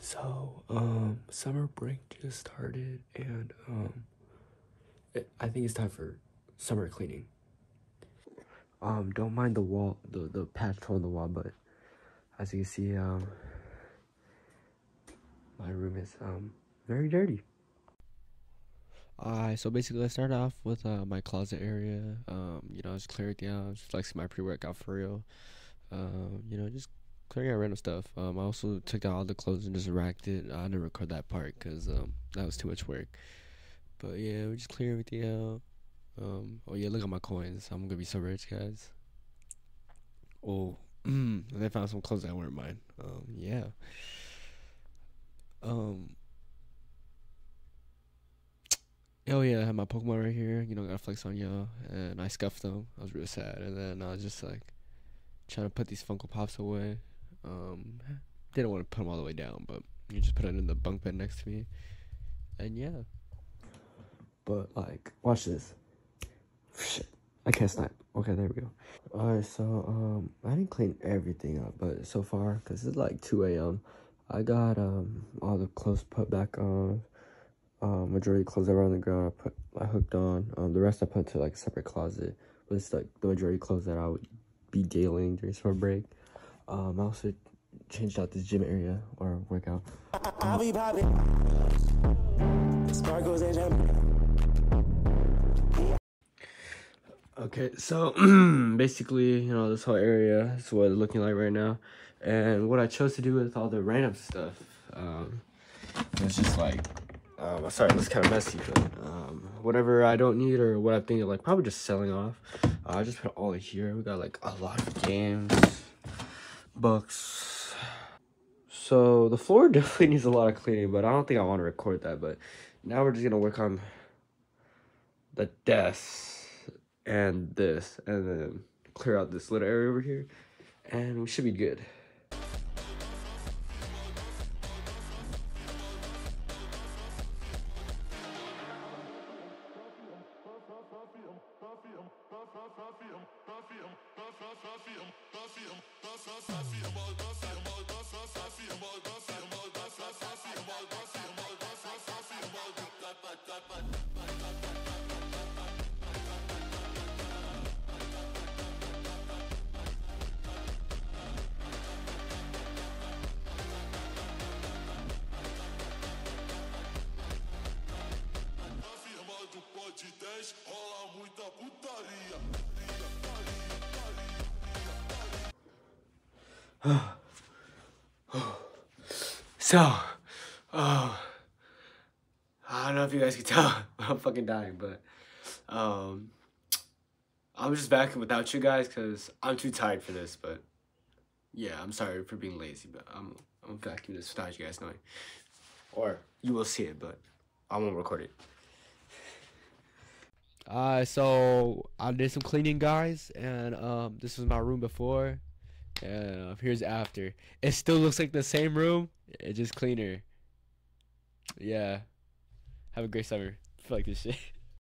So, um, summer break just started, and um, it, I think it's time for summer cleaning. Um, don't mind the wall, the the patch on the wall, but as you can see, um, my room is um very dirty. Alright, so basically, I started off with uh, my closet area. Um, you know, I just clearing it out, just flexing my pre-workout for real. Um, you know, just clearing out random stuff. Um, I also took out all the clothes and just racked it. I didn't record that part because um, that was too much work. But yeah, we just clear everything out. Um, oh yeah, look at my coins. I'm gonna be so rich, guys. Oh, and they found some clothes that weren't mine. Um, yeah. Um. Oh yeah, I have my Pokemon right here. You know, gotta flex on y'all, and I scuffed them. I was real sad, and then I was just like trying to put these Funko Pops away. Um, didn't want to put them all the way down, but you just put it in the bunk bed next to me, and yeah. But like, watch this. Shit, I can't snap. Okay, there we go. Alright, so um, I didn't clean everything up, but so far, cause it's like 2 a.m. I got um all the clothes put back on. Um, majority clothes that were on the ground, I put I hooked on. Um, the rest I put into like a separate closet. But it's like the majority clothes that I would be dealing during summer break. Um, I also changed out this gym area or workout. I'll be popping. Sparkles and Okay, so basically, you know, this whole area is what it's looking like right now. And what I chose to do with all the random stuff, um, it's just like, um, sorry, it's kind of messy, but um, whatever I don't need or what I'm thinking, like probably just selling off. Uh, I just put all here. We got like a lot of games, books. So the floor definitely needs a lot of cleaning, but I don't think I want to record that. But now we're just gonna work on the desk and this and then clear out this little area over here and we should be good. But, but, but. so, uh, I don't know if you guys can tell, I'm fucking dying, but um, I'm just back without you guys because I'm too tired for this. But yeah, I'm sorry for being lazy, but I'm I'm vacuuming this without you guys knowing, or you will see it, but I won't record it. Uh, so I did some cleaning, guys, and um, this was my room before. And uh, here's after. It still looks like the same room. It's just cleaner. Yeah. Have a great summer. I feel like this shit.